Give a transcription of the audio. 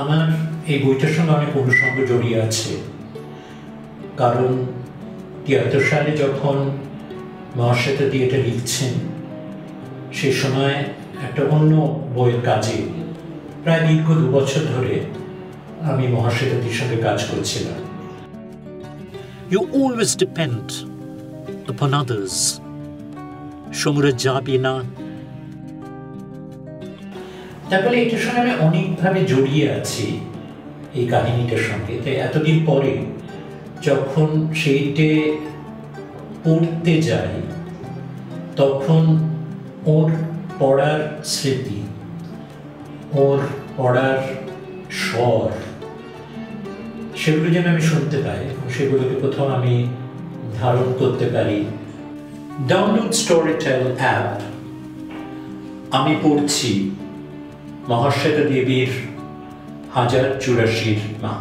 আমার এই বইটার সঙ্গে অনেক অনুষঙ্গ জড়িয়ে আছে কারণ তিয়াত্তর সালে যখন মহাশ্বেতা দিয়ে এটা লিখছেন সে সময় একটা অন্য বইয়ের কাজে প্রায় দীর্ঘ দু বছর ধরে আমি মহাশ্বেতাদির সঙ্গে কাজ করছিলাম You always depend upon others. Shomura Jabina, তারপরে এটার সঙ্গে আমি অনেকভাবে জড়িয়ে আছি এই কাহিনীটার সঙ্গে। তাই এতদিন পরে যখন সেইটে পড়তে যাই, তখন ওর পড়ার স্মৃতি, ওর পড়ার স্বর, সেগুলো যেন আমি শুনতে পাই সেগুলোকে প্রথম আমি ধারণ করতে পারি। ডাউনলোড স্টোরি অ্যাপ আমি পড়ছি। মহাশ্বেতা দেবীর হাজার চুরাশির মা।